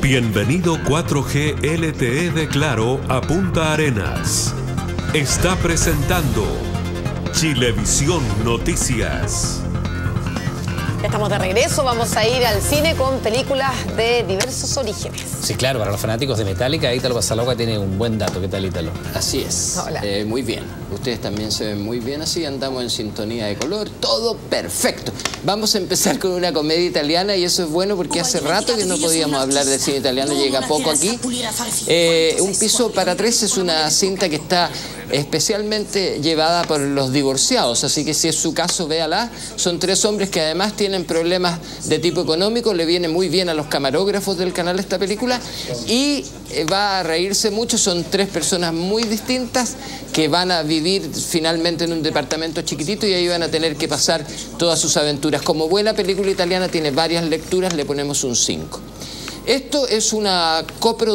Bienvenido 4G LTE de Claro a Punta Arenas. Está presentando Chilevisión Noticias. Estamos de regreso, vamos a ir al cine con películas de diversos orígenes. Sí, claro, para los fanáticos de Metallica, Ítalo Basaloca tiene un buen dato. ¿Qué tal, Ítalo? Así es. Hola. Eh, muy bien. Ustedes también se ven muy bien así, andamos en sintonía de color, todo perfecto. Vamos a empezar con una comedia italiana y eso es bueno porque hace rato que no podíamos hablar de cine italiano, llega poco aquí. Eh, un piso para tres es una cinta que está especialmente llevada por los divorciados, así que si es su caso, véala. Son tres hombres que además tienen problemas de tipo económico, le viene muy bien a los camarógrafos del canal esta película y eh, va a reírse mucho, son tres personas muy distintas que van a vivir finalmente en un departamento chiquitito y ahí van a tener que pasar todas sus aventuras. Como buena película italiana tiene varias lecturas, le ponemos un 5. Esto es una coproducción